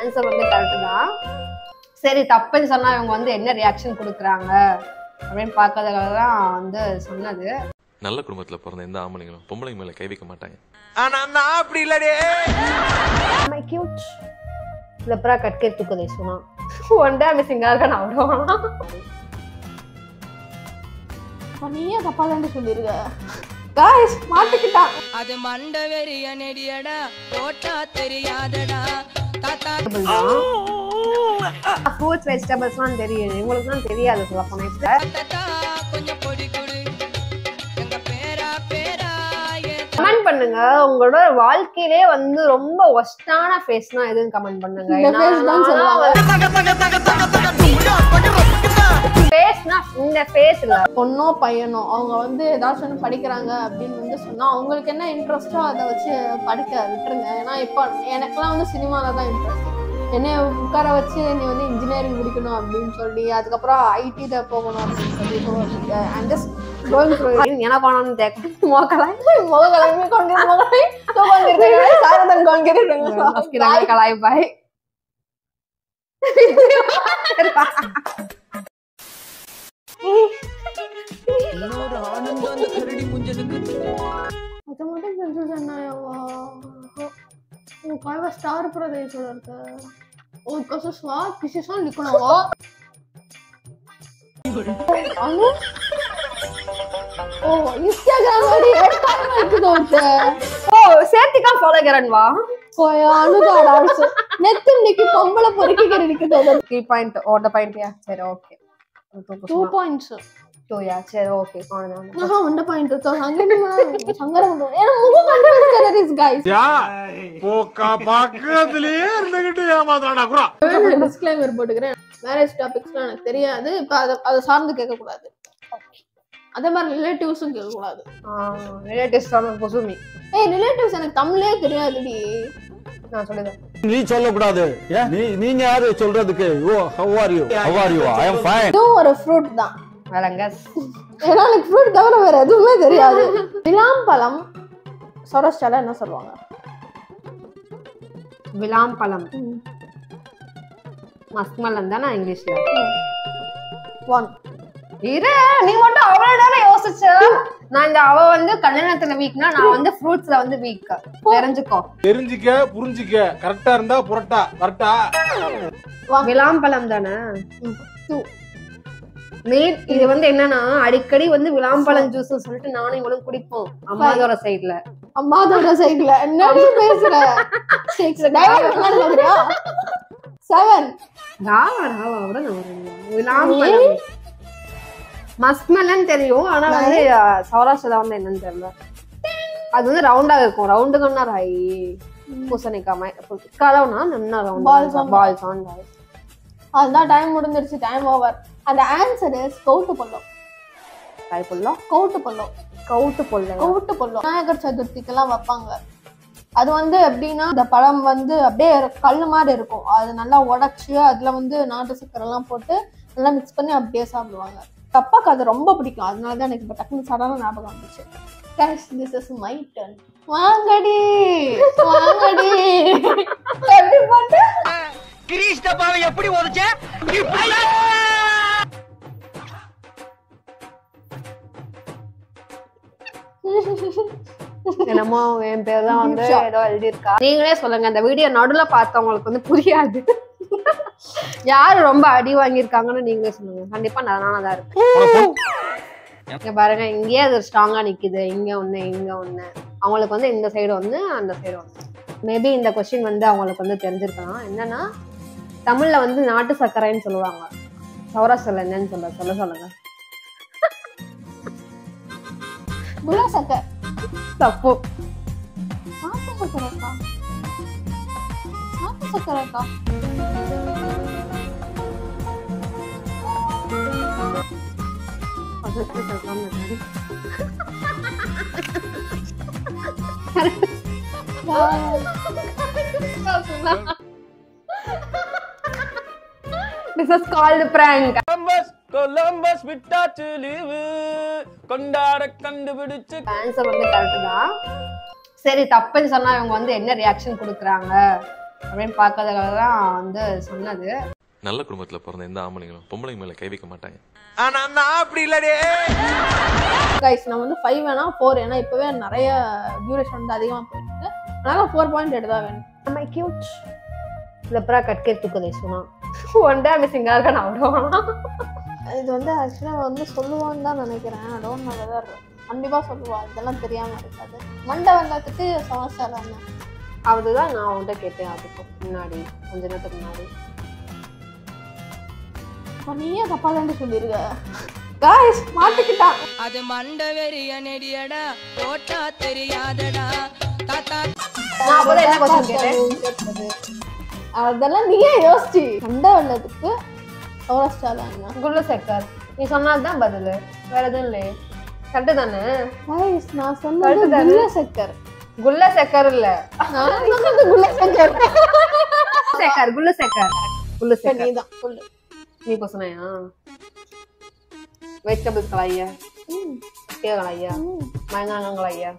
Answer வந்து correct தான். சரி தப்புன்னு சொன்னா இவங்க வந்து என்ன ரியாக்ஷன் கொடுக்குறாங்க? அப்படின்னு பார்க்கறதுக்காக தான் வந்து சொன்னது. நல்ல குடும்பத்துல பிறந்த எந்த ஆம்பளைங்களும் பொம்பளைங்க மேல கை வைக்க மாட்டாங்க. ஆனா நான் அப்படி இல்லடே. மை கியூட் லெப்ரா கட்கே தூக்குதே சொன்னா. ஒன் டே மிஸ்ஸிங்கா இருக்க நான் விடுவானா நீயே தப்பா தான் சொல்லிருக்க? காய்ஸ் மாட்டிக்கிட்டான் அது மண்ட வெறிய நெடியடா போட்டா தெரியாதடா. ஃப்ரூட்ஸ் வெஜிடபிள்ஸ்லாம் தெரியும் இவங்களுக்கு தான் தெரியாது சொல்ல போனா தாத்தா கொஞ்சம் பொடி கொடு எங்க பேரா பேரா என் கமெண்ட் பண்ணுங்க உங்களோட வாழ்க்கையிலே வந்து ரொம்ப ஒஸ்டான ஃபேஸ்னா எதுன்னு கமெண்ட் பண்ணுங்க ஃபேஸ்னா இந்த ஃபேஸ் இல்ல பொண்ணோ பையனோ அவங்க வந்து ஏதாச்சும் ஒன்று படிக்கிறாங்க அப்படின்னு வந்து சொன்னா அவங்களுக்கு என்ன இன்ட்ரெஸ்டோ அதை வச்சு படிக்க விட்டுருங்க ஏன்னா இப்போ எனக்கெல்லாம் வந்து சினிமால தான் இன்ட்ரெஸ்ட் என்னைய உட்கார வச்சு நீ வந்து இன்ஜினியரிங் முடிக்கணும் அப்படின்னு சொல்லி அதுக்கப்புறம் ஐடில போகணும் அப்படின்னு சொல்லி அண்ட் ஜஸ்ட் எனக்கு வேணும்னு தேக்க மோக்கலாய் முகக்கலையுமே கொண்டு சாரதன் கலாய் பாய் இன்னொரு ஆனந்தம் அந்த கரடி முஞ்சதுக்கு அது மட்டும் உன் கல்வ ஸ்டார் பிரதேசோட இருக்க. கசு ஸ்வா பிசிசா நிக்கணும்? அனு? ஓ இன்ஸ்டாகிராம் வழி எடுத்தாலும் இருக்குது ஒருத்தர் ஓ சேர்த்திக்கா ஃபாலோகரன் வா போயா அனுதாடா நெத்து இன்னைக்கு பொம்பளை பொறுக்கிக்கிற த்ரீ பாயிண்ட் ஓட்ட பாயிண்ட்யா சரி ஓகே டூ பாயிண்ட்ஸ் டூயா சரி ஓகே ஆஹா ஒண்ட பாயிண்ட் சங்கரமா சங்கரம் ஏன்னா முகம் கண்டுபிடிச்சது இஸ் கைஸ் போக்கா பக்கத்திலேயே இருந்துகிட்டு ஏமாத்தாடா குரா டிஸ்க்ளைமர் போட்டுக்கிறேன் மேரேஜ் டாபிக்ஸ்லாம் எனக்கு தெரியாது இப்போ அதை அதை சார்ந்து கேட்கக்கூடாது அதே மாதிரி ரிலேட்டிவ்ஸும் கேட்கக்கூடாது ரிலேட்டிவ்ஸ் தான் குசுமி ஏய் ரிலேட்டிவ்ஸ் எனக்கு தமிழே தெரியாதுடி நான் நீ சொல்லக்கூடாது. நீ நீங்க யாரு சொல்றதுக்கு? ஓ how are you how are you I am fine இதுவும் ஒரு ஃப்ரூட் தான். வேலைங்க ஏன்னா எனக்கு ஃப்ரூட் தவிர வேற எதுவுமே தெரியாது. விளாம்பழம் சொரஸ்டால என்ன சொல்லுவாங்க? விளாம்பழம். மஸ்மலன் தானே இங்கிலீஷ்ல? ஒன் இரு நீ மட்டும் அவ்வளவு நேரம் யோசிச்ச. நான் இந்த அவ வந்து கல்யாணத்துல வீக்னா நான் வந்து ஃப்ரூட்ஸ்ல வந்து வீக் தெரிஞ்சுக்கோ. தெரிஞ்சுக்க புரிஞ்சுக்க. கரெக்டா இருந்தா புரட்டா. கரெக்டா விளாம்பழம் தானே? நீ இது வந்து என்னன்னா அடிக்கடி வந்து விளாம்பழம் ஜூஸ் சொல்லிட்டு நானும் இவளும் குடிப்போம். அம்மாதோட சைடுல அம்மாதோட சைடுல என்னடி பேசுற? சிக்ஸ் செவன் ராவா ராவா விட நான் வரேன். விளாம்பழம். மஸ்மலன் தெரியும் ஆனா வந்து சௌராஷ்டிரா வந்து என்னன்னு தெரியல. அது வந்து ரவுண்டா இருக்கும். ரவுண்டுக்குன்னா ராய் பூசணிக்காம கலவுனா Balls ரவுண்ட் பால்ஸ் ஆன் அதுதான் டைம் முடிஞ்சிருச்சு டைம் ஓவர் அந்த ஆன்சர் இஸ் கவுட்டு பள்ளம் காய் புல்லம் கவுட்டு பள்ளம் கவுட்டு புல்ல கவுட்டு பள்ளம் விநாயகர் சதுர்த்திக்கெல்லாம் வைப்பாங்க. அது வந்து எப்படின்னா இந்த பழம் வந்து அப்படியே கல் மாதிரி இருக்கும். அது நல்லா உடைச்சு அதுல வந்து நாட்டு சக்கரை எல்லாம் போட்டு நல்லா மிக்ஸ் பண்ணி அப்படியே சாப்பிடுவாங்க. அப்பாக்கு அது ரொம்ப பிடிக்கும். அதனால தான் எனக்கு இப்போ டக்குனு சடனாக ஞாபகம் வந்துச்சு. Guys this is my turn வாங்கடி வாங்கடி. போட்டு? கிரீஷ் டப்பாவை எப்படி உதச்ச? என்னமோ என் பேர் தான் வந்து ஏதோ எழுதியிருக்கா. நீங்களே சொல்லுங்க இந்த வீடியோ நடுவுல பார்த்தவங்களுக்கு வந்து புரியாது. யாரு ரொம்ப அடி வாங்கியிருக்காங்கன்னு நீங்களே சொல்லுங்க. கண்டிப்பா நானா தான் இருப்பேன். இங்க பாருங்க இங்கேயே அது ஸ்ட்ராங்கா நிக்குது. இங்க ஒண்ணு இங்க ஒண்ணு. அவங்களுக்கு வந்து இந்த சைடு ஒண்ணு அந்த சைடு ஒண்ணு. மேபி இந்த கொஸ்டின் வந்து அவங்களுக்கு வந்து தெரிஞ்சிருக்கலாம். என்னன்னா தமிழ்ல வந்து நாட்டு சர்க்கரைன்னு சொல்லுவாங்க. சௌராஷ்டிரில் என்னன்னு சொல்ல சொல்ல சொல்லுங்க. குலா சக்கரை தப்பு. நாட்டு சக்கரைக்கா நாட்டு சக்கரைக்கா பக்கத்துல சர்க்கரை மாதிரி. This is called prank. Columbus Columbus விட்டாச்சு லீவு கொண்டாட கண்டுபிடிச்சு. ஆன்சர் வந்து கரெக்ட் தான் சரி தப்புன்னு சொன்னா இவங்க வந்து என்ன ரியாக்ஷன் கொடுக்குறாங்க? அப்படின்னு பார்க்கறதுக்காக தான் வந்து சொன்னது. நல்ல குடும்பத்துல பிறந்த எந்த ஆம்பளைங்களும் பொம்பளைங்க மேல கை வைக்க மாட்டாங்க. ஆனா நான் அப்படி இல்லடே. கைஸ் நான் வந்து ஃபைவ் வேணா ஃபோர் ஏன்னா இப்போவே நிறைய டியூரேஷன் வந்து அதிகமாக போயிருக்கு அதனால ஃபோர் பாயிண்ட் எடுத்தா வேணும். I cute? லெப்ரா கட்கே தூக்குதே சொன்னா ஒன் டே மிஸ்ஸிங்காக இருக்க நான் விடுவானா இது வந்து ஆக்சுவலாக வந்து சொல்லுவான்னு தான் நினைக்கிறேன். டோன்ட் நோ வெதர் கண்டிப்பாக சொல்லுவா. இதெல்லாம் தெரியாமல் இருக்காது. மண்டை வெள்ளத்துக்கு சமஸ்தாரம் அதுதான் நான் உன்கிட்ட கேட்டேன் அதுக்கு முன்னாடி கொஞ்ச நேரத்துக்கு முன்னாடி. நீயே தப்பா தான் சொல்லியிருக்க. காய்ஸ் மாட்டிக்கிட்டான் அது மண்ட வெறிய நெடியடா போட்டா தெரியாதடா. தாத்தா. நான் என்ன கொஸ்டின் கேட்டேன்? கேட்டது அதெல்லாம் நீயே யோசிச்சு. மண்டை வெள்ளத்துக்கு சௌராஷ்டிரால என்ன குல்லு செக்கர் நீ சொன்னதுதான் பதில். வேற எதுவும் இல்லையே. கரெக்டு தானே காய்ஸ் நான் சொன்னது தானே? குள்ள சக்கர் குல்ல செக்கர் இல்ல. நான் சொன்னது குள்ள குல்லு செக்கர் குல்லு செக்கர் நீதான் சொல்லு. நீ இப்போ சொன்னியா வெஜிடபிள்ஸ் கலாய்யா கீரை கலாய்யா மயங்காங்கம் கலாய்யா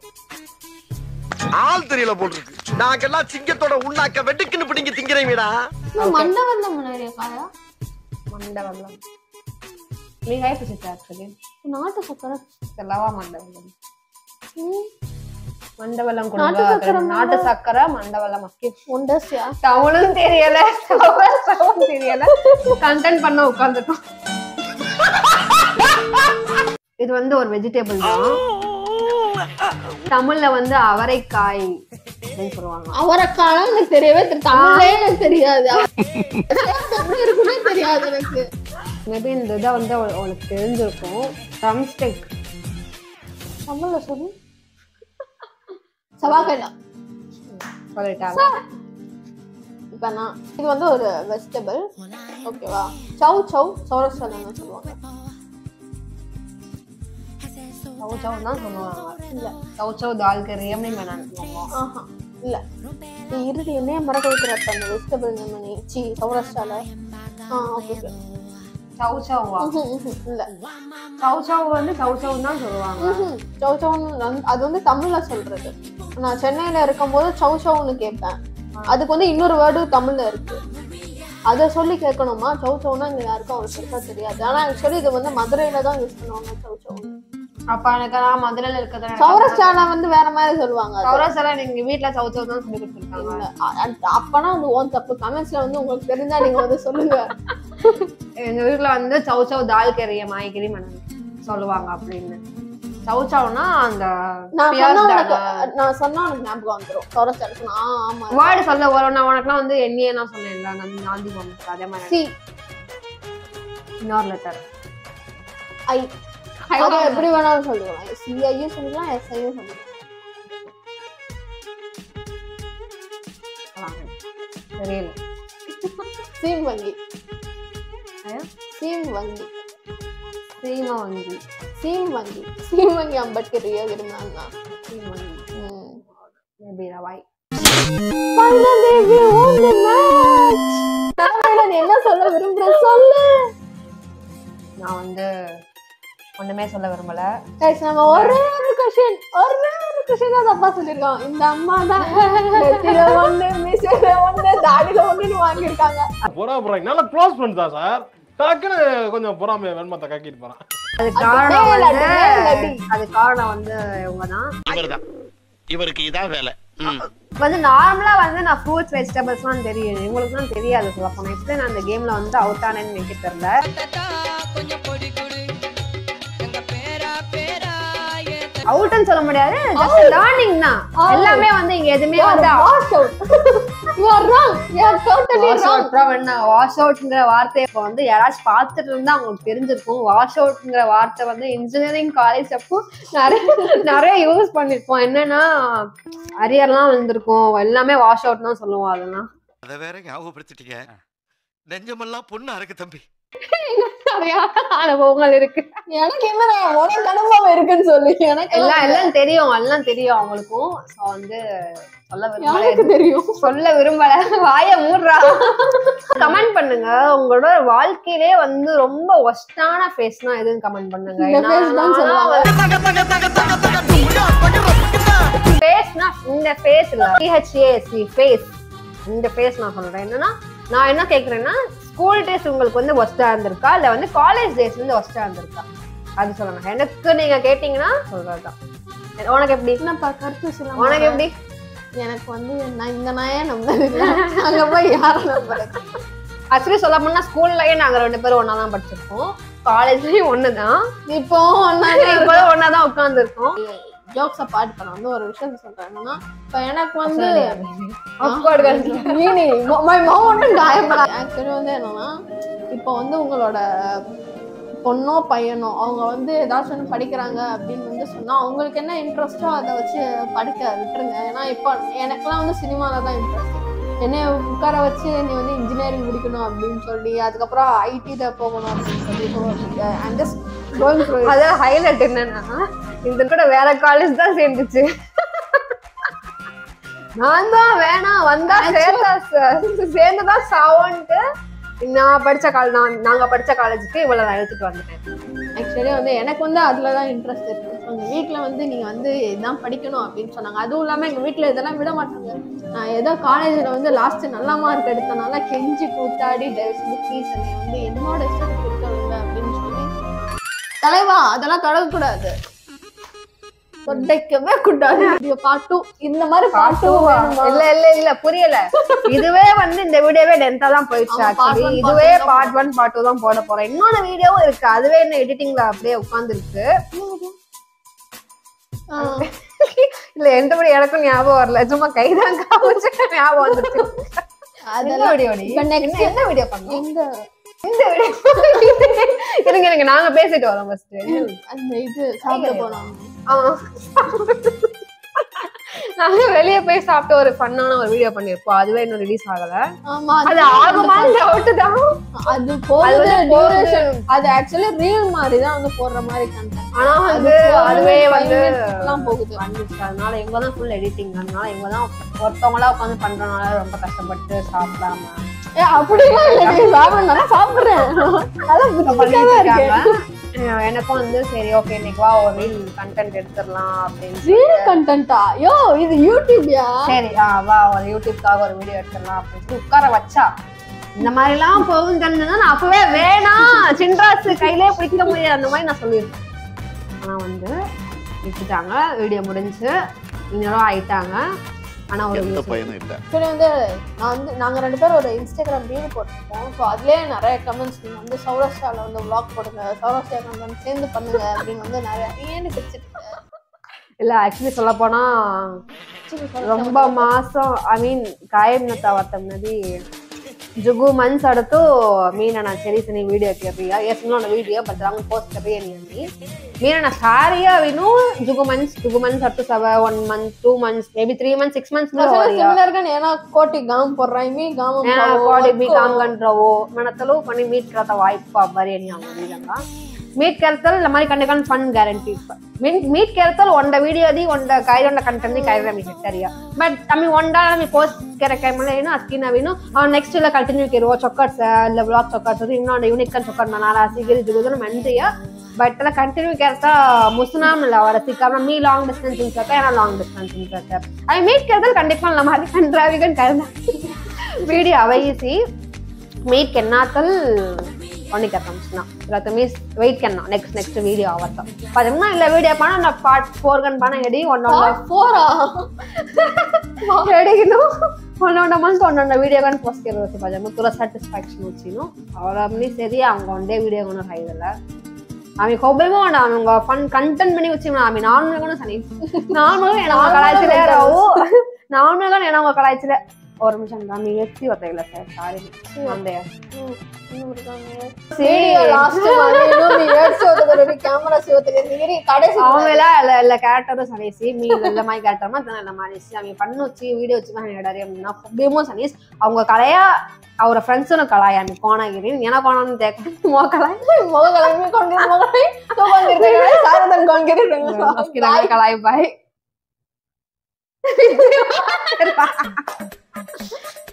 ஆள் தெரியல போட்டுருக்கு நாங்கெல்லாம் சிங்கத்தோட உண்ணாக்க வெட்டுக்குன்னு பிடிங்க திங்கிறீங்கடா மண்டை காயா மண்டை வெள்ளம் நீ ஹை பிடிச்சா ஆக்சுவலி நாட்டு சக்கரை. செல்லவா மண்டை வெள்ளம் ம். மண்டை வெள்ளம் நாட்டு கொடுங்க சக்கரை நாட்டு சக்கரை மண்டை வெள்ளம் மஸ்கி உண்டஸ்யா தமிழும் தெரியல தெரியல. கண்டென்ட் பண்ண உட்காந்துட்டோம் இது வந்து ஒரு வெஜிடபிள் தான். தமிழ்ல வந்து அவரைக்காய் அப்படின்னு சொல்லுவாங்க. அவரைக்காலம் எனக்கு தெரியவே எனக்கு தெரியாது. எப்படி இருக்குன்னே தெரியாது எனக்கு. மேபி இந்த இதை வந்து உனக்கு தெரிஞ்சிருக்கும். தமிழ்ல சொல்லு. சவாக்கடா சொல்லிட்டாங்க. இப்ப நான் இது வந்து ஒரு வெஜிடபிள் ஓகேவா? சவ் சவ் சௌரஸ்டாலன்னு சொல்லுவாங்க. சவு சவு தான் சொல்லுவாங்க. இல்ல சவு சவு தால் கறி அப்படின்னு வேணாம் ஆஹா இல்ல. இறுதி என்னைய மறக்க வைக்கிறப்ப அந்த வெஜிடபிள் நம்ம சி சௌராஷ்டிரால ஆ ஓகே ஓகே. சவு சவுவா இல்ல சவு சவு வந்து சவு சவு தான் சொல்லுவாங்க. சவ் அது வந்து தமிழ்ல சொல்றது நான் சென்னையில இருக்கும்போது சவ் சவ்னு கேட்பேன் அதுக்கு வந்து இன்னொரு வேர்டு தமிழ்ல இருக்கு அதை சொல்லி கேட்கணுமா சவ் சவ்னா இங்க யாருக்கும் அவ்வளவு பெருசா தெரியாது ஆனா ஆக்சுவலி இது வந்து மதுரையில தான் யூஸ் பண்ணுவாங்க சவ் சவ் அப்ப எனக்கு நான் மதுரையில இருக்கிறது சௌராஷ்டிரால வந்து வேற மாதிரி சொல்லுவாங்க. சௌராஷ்டிரா நீங்க வீட்ல சவு சவு தான் சொல்லி கொடுத்துருக்காங்க அப்பனா அது ஓன் தப்பு கமெண்ட்ஸ்ல வந்து உங்களுக்கு தெரிஞ்சா நீங்க வந்து சொல்லுங்க எங்க வீட்ல வந்து சவு சவு தால் கறிய மாய்கறி மணல் சொல்லுவாங்க அப்படின்னு. சவு சவுனா அந்த நான் சொன்னா உனக்கு ஞாபகம் வந்துரும். சௌராஷ்டிரா ஆ ஆமா. வேர்டு சொல்ல வரும் நான் உனக்குலாம் வந்து எண்ணியே நான் சொன்னேன்ல நான் நாந்தி போனது அதே மாதிரி. சி. இன்னொரு லெட்டர் ஐ. அது எப்படி வேணாலும் சொல்லுவாங்க சிஐயும் சொல்லிக்கலாம் எஸ்ஐயும் சொல்லிக்கலாம் தெரியல. சீம் வங்கி? சீம் வங்கி சீமா வங்கி சீம் வங்கி சீம் வங்கி அம்பட்கர் இருந்தாங்க சீமா வங்கி மேபி ரவாய் என்ன சொல்ல விரும்புற சொல்லு. நான் வந்து ஒண்ணுமே சொல்ல விரும்பல. Guys, நம்ம ஒரே ஒரு கொஸ்டின் ஒரே ஒரு கொஸ்டின் தான் தப்பா சொல்லிருக்கோம் இந்த அம்மா தான். ஒண்ணு மீசையில ஒண்ணு தாடியில ஒண்ணுன்னு வாங்கியிருக்காங்க. பொறா போறாங்க நல்லா க்ளோஸ் ஃப்ரெண்ட் தான் சார் டக்குன்னு கொஞ்சம் பொறாமைய வெண்மத்தை கக்கிட்டு போறான். அது காரணம் வந்து. அது காரணம் வந்து இவங்க தான் இவர்தான். இவருக்கு இதான் வேலை. வந்து நார்மலா வந்து நான் ஃப்ரூட்ஸ் வெஜிடபிள்ஸ்லாம் தெரியும். இவங்களுக்குலாம் தெரியாது சொல்ல போனா எப்படி நான் அந்த கேம்ல வந்து அவுட் ஆனேன்னு எனக்கு தெரியல. அவுட்னு சொல்ல முடியாது. ஜஸ்ட் லேர்னிங் தான். எல்லாமே வந்து இங்க எதுவுமே வந்து wash out you are wrong you are totally wrong wash அவுட்ங்கிற வார்த்தையை இப்போ வந்து யாராச்சும் பார்த்துட்டு இருந்தா அவங்களுக்கு தெரிஞ்சிருக்கும். வாஷ் அவுட்ங்கிற வார்த்தை வந்து இன்ஜினியரிங் காலேஜ் அப்போ நிறைய நிறைய யூஸ் பண்ணிருப்போம். என்னன்னா அரியர்லாம் வந்திருக்கும் எல்லாமே வாஷ் அவுட் தான் சொல்லுவோம் அதெல்லாம். அத வேற ஞாபகப்படுத்திட்டீங்க. நெஞ்சமெல்லாம் பொண்ணா இருக்கு தம்பி. அனுபவங்கள் இருக்கு. எனக்கு என்ன உனக்கு அனுபவம் இருக்குன்னு சொல்லி. எனக்கு எல்லாம் எல்லாம் தெரியும் எல்லாம் தெரியும் அவங்களுக்கும். ஸோ வந்து சொல்ல விரும்பல. தெரியும்? சொல்ல விரும்பல. வாய மூடுறா. கமெண்ட் பண்ணுங்க. உங்களோட வாழ்க்கையிலே வந்து ரொம்ப ஒஸ்டான ஃபேஸ்னா எதுன்னு கமெண்ட் பண்ணுங்க. ஃபேஸ்னா இந்த ஃபேஸ் இல்ல. பிஹெச்ஏசி ஃபேஸ் இந்த ஃபேஸ் நான் சொல்றேன். என்னன்னா நான் என்ன கேக்குறேன்னா ஸ்கூல் டேஸ் உங்களுக்கு வந்து ஒஸ்டா இருந்திருக்கா? இல்ல வந்து காலேஜ் டேஸ் வந்து ஒஸ்டா இருந்திருக்கா? அது சொல்லுங்க. எனக்கு நீங்க கேட்டீங்கன்னா சொல்றதுதான். உனக்கு எப்படி? என்னப்பா கருத்து சொல்ல உனக்கு எப்படி? எனக்கு வந்து நான் இந்த நாயே இல்லை அங்க போய் யாரும் நம்புறது? ஆக்சுவலி சொல்ல போனா ஸ்கூல்லயே நாங்க ரெண்டு பேரும் ஒண்ணா தான் படிச்சிருக்கோம் காலேஜ்லயும் ஒண்ணுதான். இப்போ ஒன்னாங்க இப்போ ஒண்ணா தான் உட்காந்துருக்கோம் ஜோக்ஸை பாட்டு பண்ண வந்து ஒரு விஷயம் சொல்றேன். என்னன்னா இப்போ எனக்கு வந்து ஆக்சுவலி வந்து என்னன்னா இப்போ வந்து உங்களோட பொண்ணோ பையனோ அவங்க வந்து ஏதாச்சும் ஒன்று படிக்கிறாங்க அப்படின்னு வந்து சொன்னா அவங்களுக்கு என்ன இன்ட்ரெஸ்டோ அதை வச்சு படிக்க விட்டுருங்க. ஏன்னா இப்போ எனக்குலாம் வந்து சினிமாவில் தான் இன்ட்ரெஸ்ட் என்னை உட்கார வச்சு நீ வந்து இன்ஜினியரிங் முடிக்கணும் அப்படின்னு சொல்லி அதுக்கப்புறம் ஐடில போகணும் அப்படின்னு சொல்லி ஐம் ஜஸ்ட் அதான் ஹைலைட் என்னன்னா இந்த கூட வேற காலேஜ் தான் சேர்ந்துச்சு. நான் தான் வேணாம் வந்தா சேர்ந்தா சேர்ந்துதான் சாவோன்ட்டு நான் படிச்ச கால் நான் நாங்க படிச்ச காலேஜுக்கு இவ்வளவு நான் எடுத்துட்டு வந்துட்டேன். ஆக்சுவலி வந்து எனக்கு வந்து அதில் தான் இன்ட்ரெஸ்ட் இருக்கு. ஸோ எங்கள் வீட்டில் வந்து நீங்கள் வந்து இதான் படிக்கணும் அப்படின்னு சொன்னாங்க. அதுவும் இல்லாமல் எங்கள் வீட்டில் இதெல்லாம் விட மாட்டாங்க. நான் ஏதோ காலேஜில் வந்து லாஸ்ட் நல்ல மார்க் எடுத்தனால கெஞ்சி கூத்தாடி ப்ளீஸ் என்னை வந்து என்னோட இஷ்டத்துக்கு தலைவா அதெல்லாம் தொடரக்கூடாது உடைக்கவே கூடாது பாட்டும் இந்த மாதிரி பாட்டும்? இல்ல இல்ல இல்ல புரியல. இதுவே வந்து இந்த வீடியோவே டென்த்தா தான் போயிடுச்சு இதுவே பார்ட் ஒன் பார்ட் டூ தான் போட போறேன். இன்னொரு வீடியோவும் இருக்கு. அதுவே என்ன எடிட்டிங்ல அப்படியே உட்கார்ந்துருக்கு. இல்ல எந்த வீடியோ எனக்கும் ஞாபகம் வரல. சும்மா கைதான் காமிச்சு ஞாபகம் வந்துச்சு என்ன வீடியோ என்ன வீடியோ வீடியோ இருங்க இருங்க. நாங்க பேசிட்டு வரோம் ஃபர்ஸ்ட் அந்த இது சாப்பிட போனோம் நாங்க வெளிய போய் சாப்பிட்டு ஒரு ஃபன்னான ஒரு வீடியோ பண்ணிருப்போம் அதுவே இன்னும் ரிலீஸ் ஆகல. ஆமா அது ஆகுமான்னு டவுட் தான்? அது போகுது. duration. அது ஆக்சுவலி ரீல் மாதிரி தான் வந்து போடுற மாதிரி content. ஆனா வந்து அது அதுவே வந்து எல்லாம் போகுது. வந்துச்சு அதனால இவங்க தான் ஃபுல் எடிட்டிங் அதனால இவங்க தான் ஒருத்தவங்களா உட்காந்து பண்றதுனால ரொம்ப கஷ்டப்பட்டு சாப்பிடாம. அப்படிலாம் இல்லை சாப்பிட நல்லா சாப்பிடுறேன். எனக்கும் வந்து சரி ஓகே இன்னைக்கு வா ஒரு ரீல் கண்டென்ட் எடுத்துடலாம் அப்படின்னு ரீல் கண்டென்ட்டா யோ இது யூடியூப்யா சரி ஆ, வா ஒரு யூடியூப்காக ஒரு வீடியோ எடுத்துடலாம் அப்படின்னு உட்கார வச்சா இந்த மாதிரி எல்லாம் போகும் தெரிஞ்சதுன்னா நான் அப்பவே வேணாம் சின்ராஸ் கையிலே பிடிக்க முடியாது அந்த மாதிரி நான் சொல்லியிருக்கேன். ஆனா வந்து விட்டுட்டாங்க வீடியோ முடிஞ்சு இன்னொரு ஆயிட்டாங்க. ஆனா ஒரு பயனும் வந்து நான் வந்து நாங்க ரெண்டு பேரும் ஒரு இன்ஸ்டாகிராம் ரீல் போட்டிருக்கோம். ஸோ அதுலேயே நிறைய கமெண்ட்ஸ் நீங்க வந்து சௌராஷ்டிரால வந்து விளாக் போடுங்க சௌராஷ்டிரா கம்பெனி சேர்ந்து பண்ணுங்க அப்படின்னு வந்து நிறைய ஏன்னு பிடிச்சிருக்கு இல்ல ஆக்சுவலி சொல்ல போனா ரொம்ப மாசம் ஐ மீன் காயம் நத்தா வர்த்தம் நதி ಜುಗು ಮನ್ಸಾಡತು ಮೀನ ನಾನು ಸೆರೀಸನಿ ವಿಡಿಯೋ ಕೇರಿಯ ಎಸ್ನೋನ ವಿಡಿಯೋ ಬಟ್ ರಾಂಗ್ ಪೋಸ್ಟ್ ಕರಿಯ ನೀ ಮೀನ ನಾನು ಸಾರಿಯ ವಿನು ಜುಗು ಮನ್ಸ್ ಜುಗು ಮನ್ಸ್ ಅಟ್ಟು ಸವ one month two months maybe three months six months సిమిలర్గా నేను కోటి గాం పొర్రాయి మీ గాం కోటి మీ గాం కంట్రావు మన తలు పని మీట్ కథ వాయిప్ అవ్వరి అని అన్నది విధంగా ಮೀಟ್ ಕೇಳ್ತಾರೆ ನಮ್ಮನೆ ಕಂಡು ಫನ್ ಗ್ಯಾರಂಟಿ ಮೀಟ್ ಮೀಟ್ ಕೇಳ್ತಾರೆ ಒಂದ ವಿಡಿಯೋದಿ ಒಂದ ಕಾಯ್ದೊಂಡ ಕಂಟೆಂಟ್ ಕಾಯ್ದ ನಮಗೆ ಸರಿಯ ಬಟ್ ನಮಗೆ ಒಂದ ನಮಗೆ ಪೋಸ್ಟ್ ಕೆರೆ ಕೈಮಲ್ಲ ಏನು ಅದಕ್ಕೆ ನಾವೇನು ನೆಕ್ಸ್ಟ್ ಎಲ್ಲ ಕಂಟಿನ್ಯೂ ಕೇರುವ ಚೊಕ್ಕರ್ಸ್ ಇಲ್ಲ ಬ್ಲಾಗ್ ಚೊಕ್ಕರ್ಸ್ ಇನ್ನೊಂದು ಯೂನಿಕ್ ಅಂತ ಚೊಕ್ಕರ್ ನಾನು ಆಸಿ ಗಿರಿಜುಗುದು ಮಂದಿಯ ಬಟ್ ಎಲ್ಲ ಕಂಟಿನ್ಯೂ ಕೇಳ್ತಾ ಮುಸ್ನಾಮಲ್ಲ ಅವರ ಸಿಕ್ಕಾಮ ಮೀ ಲಾಂಗ್ ಡಿಸ್ಟೆನ್ಸ್ ಇನ್ಸತ್ತೆ ಏನೋ ಲಾಂಗ್ ಡಿಸ್ಟೆನ್ಸ್ ಇನ್ಸತ್ತೆ ಐ ಮೀಟ್ ಕೇಳ್ದಲ್ಲಿ ಕಂಡಿಪ್ಪ ನಮ್ಮ ಹಾಗೆ ಕಂಡ್ರಾವಿಗನ್ ಕೈದ ವಿಡಿಯೋ ಅವಯಿಸಿ ಮೀಟ್ ಕೆನ್ನಾತಲ್ பண்ணிக்கிறతాం నా తర్వాత మీ వెయిట్ కన్నా నెక్స్ట్ నెక్స్ట్ వీడియో అవర్తా పదమన్నా ఇలా వీడియో பண்ணா நான் பார்ட் 4 கன் பண்ண எடி 1 1 4 ఎడిగిను ஒன்னொன்ன மந்த் ஒன்னொன்ன வீடியோ கன் போஸ்ட் கேறது பஜமு துர சாட்டிஸ்ஃபேக்ஷன் வச்சினு அவர அம்னி சரி அவங்க ஒன்டே வீடியோ கன ஹைதல்ல ఆమె కొబ్బేమో ఆమె ఫన్ కంటెంట్ పని వచ్చి ఆమె నార్మల్గానే సని నార్మల్గా నేను కళాయిచ్చలే రావు నార్మల్గా నేను కళాయిచ్చలే ஒரு நிமிஷம் దాన్ని ఎత్తి వద్దాయి సార్ సారీ இல்ல இல்ல கேரக்டரும் சனீஸ் மீ நல்ல மாதிரி கேரக்டர் தான் நல்ல மாதிரி அவங்க பண்ணு வச்சு வீடியோ வச்சு தான் நடாரு அப்படின்னா அவங்க கலையா அவர ஃப்ரெண்ட்ஸும் கலாயா நீ கோணகிரி ஏன்னா கோணம் தேக்க பாய்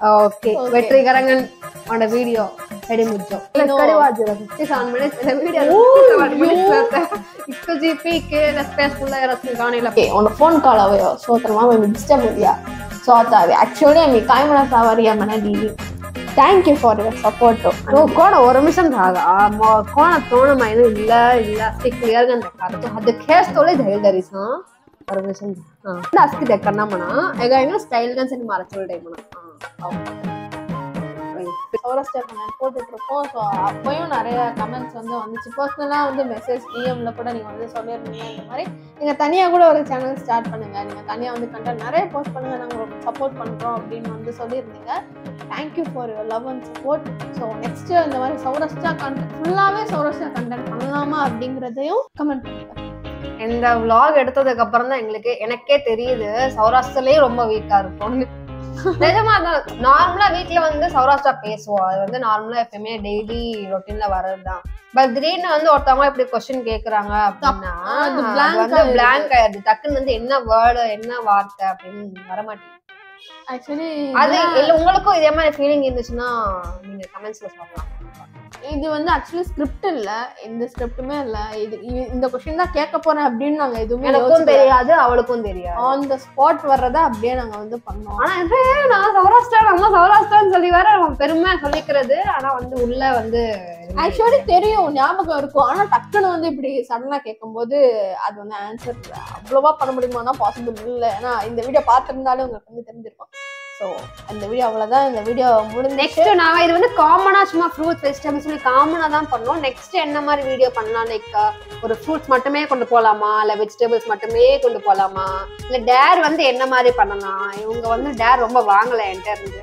ओके बैटरी करंगन और वीडियो एडी मुझो करे बाद जरा 50 सान में से वीडियो बाद में सकता इसको जीपी के स्पेस फुल है रस गाने ला ओके ऑन फ़ोन कॉल आवे सोतरमा में डिस्टर्ब हो गया सोत आवे एक्चुअली मैं काय मना सावरिया मना दी thank you for your support तो कौन और मिशन था कौन तोन माइन इल्ला इल्ला से गन कर तो हद खेस तोले झेल दरी सा परमिशन था ಅಷ್ಟಿದೆ ಕಣ್ಣಮ್ಮಣ ಈಗ ಹೆಂಗ ಸ್ಟೈಲ್ ಅನ್ಸರಿ ಮಾರಚೋಳ ಟೈಮಣ சோலஸ்டே பண்ணேன் போட்டுட்ருக்கோம். ஸோ அப்பயும் நிறைய கமெண்ட்ஸ் வந்துச்சு. பர்சனலாக வந்து மெசேஜ் டிஎம்ல கூட நீங்கள் வந்து சொல்லியிருந்தீங்க இந்த மாதிரி நீங்கள் தனியாக கூட ஒரு சேனல் ஸ்டார்ட் பண்ணுங்கள் நீங்கள் தனியாக வந்து கண்டென்ட் நிறைய போஸ்ட் பண்ணுங்கள் நாங்கள் சப்போர்ட் பண்ணுறோம் அப்படின்னு வந்து சொல்லியிருந்தீங்க. Thank you for your love and so next இந்த மாதிரி சௌரஸ்டா கண்டென்ட் ஃபுல்லாகவே சௌரஸ்டா கண்டென்ட் பண்ணலாமா அப்படிங்கிறதையும் கமெண்ட் பண்ணுங்கள் இந்த vlog எடுத்ததுக்கு அப்புறம் தான் எங்களுக்கு எனக்கே தெரியுது சௌராஷ்டிரலயே ரொம்ப வீக்கா இருக்கும்னு நிஜமா நார்மலா வீட்ல வந்து சௌராஷ்டிரா பேசுவோம். அது வந்து நார்மலா எப்பயுமே டெய்லி ரொட்டீன்ல வர்றதுதான். பட் திடீர்னு வந்து ஒருத்தவங்க இப்படி கொஸ்டின் கேக்குறாங்க அப்படின்னா. பிளாங்க் ஆயிடுது. டக்குன்னு வந்து என்ன வேர்டு என்ன வார்த்தை அப்படின்னு வரமாட்டேங்குது. ஆக்சுவலி அது இல்ல உங்களுக்கும் இதே மாதிரி ஃபீலிங் இருந்துச்சுன்னா நீங்க கமெண்ட்ஸ்ல சொல்லலாம். இது வந்து ஆக்சுவலி ஸ்கிரிப்ட் இல்ல. எந்த ஸ்கிரிப்டுமே இல்ல. இது இந்த கொஸ்டின் தான் கேட்க போறேன் அப்படின்னு நாங்க எதுவுமே எனக்கும் தெரியாது அவளுக்கும் தெரியாது. ஆன் த ஸ்பாட் வர்றத அப்படியே நாங்க வந்து பண்ணோம். ஆனா இது நான் சௌராஷ்டிரா நம்ம சௌராஷ்டிரான்னு சொல்லி வேற பெருமையா சொல்லிக்கிறது. ஆனா வந்து உள்ள வந்து ஆக்சுவலி தெரியும் ஞாபகம் இருக்கும். ஆனா டக்குன்னு வந்து இப்படி சடனா கேட்கும்போது அது வந்து ஆன்சர் அவ்வளவா பண்ண முடியுமானா பாசிபிள் இல்லை. ஏன்னா இந்த வீடியோ பார்த்துருந்தாலே உங்களுக்கு வந்து தெரிஞ்சிருக்கும். ஸோ அந்த வீடியோ அவ்வளோதான் இந்த வீடியோ முடிஞ்சு நெக்ஸ்ட் நாங்கள் இது வந்து காமனாக சும்மா ஃப்ரூட்ஸ் வெஜிடபிள்ஸ் சொல்லி காமனாக தான் பண்ணோம். நெக்ஸ்ட் என்ன மாதிரி வீடியோ பண்ணலாம்? லைக் ஒரு ஃப்ரூட்ஸ் மட்டுமே கொண்டு போகலாமா இல்லை வெஜிடபிள்ஸ் மட்டுமே கொண்டு போகலாமா இல்லை டேர் வந்து என்ன மாதிரி பண்ணலாம்? இவங்க வந்து டேர் ரொம்ப வாங்கலை என்கிட்ட இருந்து.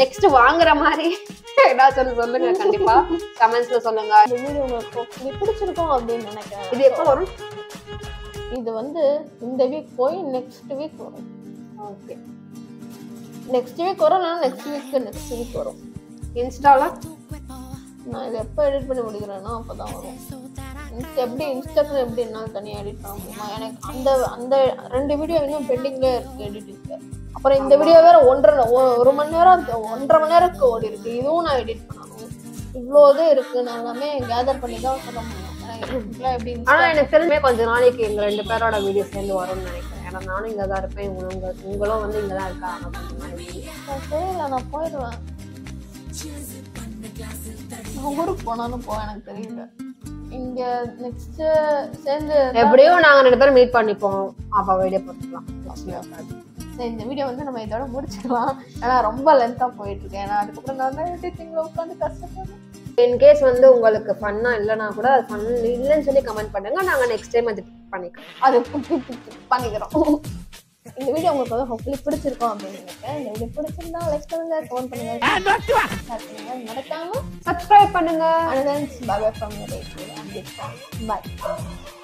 நெக்ஸ்ட் வாங்குற மாதிரி ஏதாச்சும் சொல்லுங்க கண்டிப்பா. கமெண்ட்ஸ்ல சொல்லுங்க. இந்த வீடியோ உங்களுக்கு பிடிச்சிருக்கும் அப்படின்னு நினைக்கிறேன். இது எப்போ வரும்? இது வந்து இந்த வீக் போய் நெக்ஸ்ட் வீக் வரும். ஓகே நெக்ஸ்ட் வீக் வரும் இல்லைன்னா நெக்ஸ்ட் வீக் நெக்ஸ்ட் வீக் வரும். இன்ஸ்டால நான் இதை எப்போ எடிட் பண்ணி முடிக்கிறேனோ அப்போ தான் வரும். இன்ஸ்டா எப்படி இன்ஸ்டாகிராம் எப்படி என்னால் தனியாக எடிட் பண்ண முடியுமா? எனக்கு அந்த அந்த ரெண்டு வீடியோ இன்னும் பெண்டிங்லேயே இருக்கு எடிட்டிங்க்கு அப்புறம் இந்த வீடியோ வேற ஒன்றரை ஒரு மணி நேரம் ஒன்றரை மணி நேரத்துக்கு ஓடி இருக்கு. இதுவும் நான் எடிட் பண்ணணும். இவ்வளோ இது இருக்கு நான் எல்லாமே கேதர் பண்ணி தான் சொல்ல முடியும். ஏன்னா இதுக்குலாம் எப்படி ஆனா Insta- எனக்கு தெரிஞ்சே கொஞ்ச நாளைக்கு எங்க ரெண்டு பேரோட வீடியோ சேர்ந்து வரும்னு நினைக்கிறேன். ஏன்னா நானும் இங்க தான் இருப்பேன். உங்க உங்களும் வந்து இங்க தான் இருக்காங்க. தெரியல நான் போயிடுவேன். ஊருக்கு போனாலும் போவேன் எனக்கு தெரியல. இங்க நெக்ஸ்ட் சேர்ந்து எப்படியும் நாங்க ரெண்டு பேரும் மீட் பண்ணிப்போம். அப்ப வீடியோ போட்டுக்கலாம். சரி, இந்த வீடியோ வந்து நம்ம இதோட முடிச்சுக்கலாம் ஏன்னா ரொம்ப லென்த்தா போயிட்டு இருக்கு ஏன்னா அதுக்கப்புறம் நான் தான் எடிட்டிங்ல உட்காந்து கஷ்டப்படுறேன் இன்கேஸ் வந்து உங்களுக்கு ஃபன்னா இல்லைன்னா கூட அது ஃபன் இல்லைன்னு சொல்லி கமெண்ட் பண்ணுங்க. நாங்க நெக்ஸ்ட் டைம் அது பண்ணிக்கிறோம் அது பண்ணிக்கிறோம். இந்த வீடியோ உங்களுக்கு வந்து ஹோப்ஃபுல்லி பிடிச்சிருக்கும் அப்படின்னு நினைக்கிறேன். இந்த வீடியோ பிடிச்சிருந்தா லைக் பண்ணுங்க கமெண்ட் பண்ணுங்க. மறக்காம சப்ஸ்கிரைப் பண்ணுங்க. And then bye bye from bye